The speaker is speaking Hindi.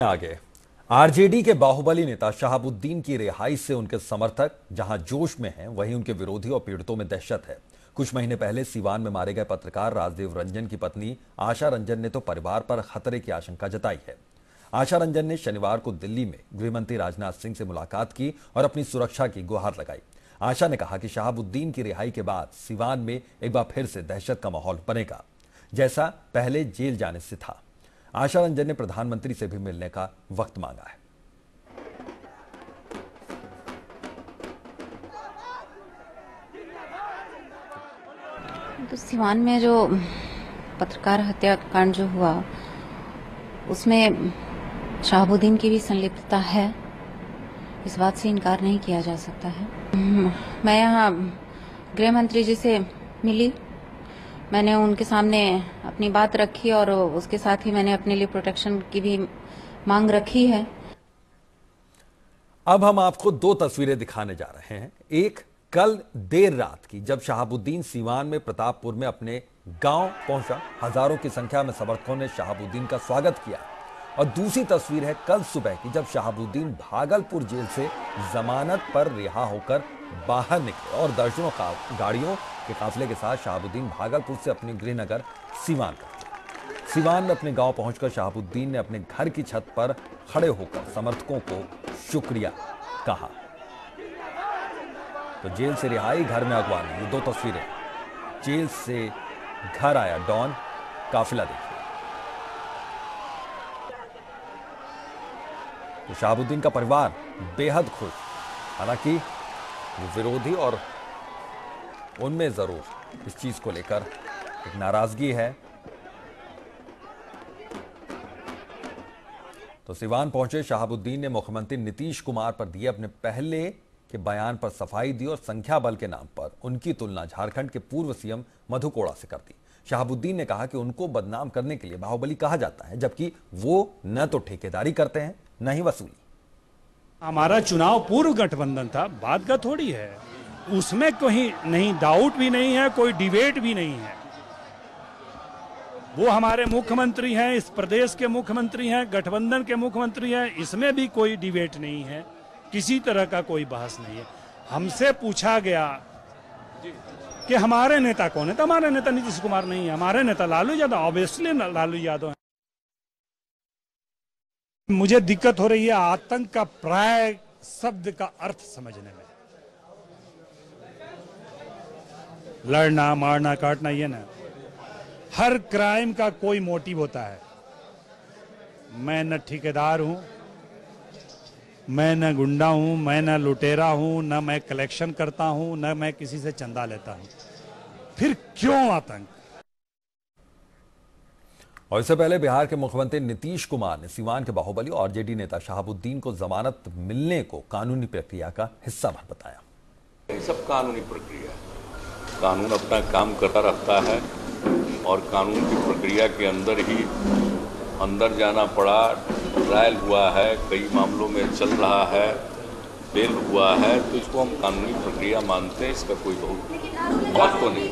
आगे। आरजेडी के बाहुबली नेता शहाबुद्दीन की रिहाई से उनके समर्थक, जहाँ जोश में हैं, वहीं उनके विरोधी और पीड़ितों में दहशत है। कुछ महीने पहले सिवान में मारे गए पत्रकार राजदेव रंजन की पत्नी आशा रंजन ने तो परिवार पर खतरे की आशंका जताई है। आशा रंजन ने शनिवार को दिल्ली में गृहमंत्री राजनाथ सिंह से मुलाकात की और अपनी सुरक्षा की गुहार लगाई। आशा ने कहा कि शहाबुद्दीन की रिहाई के बाद सिवान में एक बार फिर से दहशत का माहौल बनेगा, जैसा पहले जेल जाने से था। आशा रंजन ने प्रधानमंत्री से भी मिलने का वक्त मांगा है। तो सिवान में जो पत्रकार हत्याकांड जो हुआ, उसमें शहाबुद्दीन की भी संलिप्तता है। इस बात से इनकार नहीं किया जा सकता है। मैं यहाँ गृह मंत्री जी से मिली। मैंने उनके सामने अपनी बात रखी और उसके साथ ही मैंने अपने लिए प्रोटेक्शन की भी मांग रखी है। अब हम आपको दो तस्वीरें दिखाने जा रहे हैं। एक, कल देर रात की, जब शहाबुद्दीन सीवान में प्रतापपुर में अपने गाँव पहुँचा, हज़ारों की संख्या में समर्थकों ने शहाबुद्दीन का स्वागत किया। और दूसरी तस्वीर है कल सुबह की, जब शहाबुद्दीन भागलपुर जेल से जमानत पर रिहा होकर बाहर निकले और दर्जनों का गाड़ियों के काफिले के साथ शहाबुद्दीन भागलपुर से अपने गृहनगर सीवान पहुँचे सीवान में अपने गाँव पहुंचकर शहाबुद्दीन ने अपने घर की छत पर खड़े होकर समर्थकों को शुक्रिया कहा। तो जेल से रिहाई घर में अगवानी ये दो तस्वीरें। जेल से घर आया डॉन, काफिला देखिए तो शहाबुद्दीन का परिवार बेहद खुश। हालाँकि वो विरोधी और उनमें ज़रूर इस चीज़ को लेकर एक नाराज़गी है। तो सिवान पहुँचे, शहाबुद्दीन ने मुख्यमंत्री नीतीश कुमार पर दिए अपने पहले के बयान पर सफ़ाई दी और संख्या बल के नाम पर उनकी तुलना झारखंड के पूर्व सीएम मधु कोड़ा से कर दी। शहाबुद्दीन ने कहा कि उनको बदनाम करने के लिए बाहुबली कहा जाता है, जबकि वो न तो ठेकेदारी करते हैं न ही वसूली। हमारा चुनाव पूर्व गठबंधन था बात का थोड़ी है। उसमें कोई नहीं डाउट भी नहीं है, कोई डिबेट भी नहीं है। वो हमारे मुख्यमंत्री हैं, इस प्रदेश के मुख्यमंत्री हैं, गठबंधन के मुख्यमंत्री हैं, इसमें भी कोई डिबेट नहीं है। किसी तरह का कोई बहस नहीं है। हमसे पूछा गया कि हमारे नेता कौन है? तो हमारे नेता नीतीश कुमार नहीं है। हमारे नेता लालू यादव ऑब्वियसली लालू यादव मुझे दिक्कत हो रही है, आतंक का प्राय शब्द का अर्थ समझने में। लड़ना, मारना, काटना, ये ना। हर क्राइम का कोई मोटिव होता है। मैं न ठेकेदार हूँ, मैं न गुंडा हूँ, मैं न लुटेरा हूँ, न मैं कलेक्शन करता हूँ, न मैं किसी से चंदा लेता हूँ। फिर क्यों आतंक? और इससे पहले बिहार के मुख्यमंत्री नीतीश कुमार ने सीवान के बाहुबली और जेडी नेता शहाबुद्दीन को जमानत मिलने को कानूनी प्रक्रिया का हिस्सा भर बताया। ये सब कानूनी प्रक्रिया है। कानून अपना काम करता रहता है और कानून की प्रक्रिया के अंदर ही अंदर जाना पड़ा ट्रायल हुआ है, कई मामलों में चल रहा है बेल हुआ है तो इसको हम कानूनी प्रक्रिया मानते हैं, इसका कोई बहुत महत्व नहीं।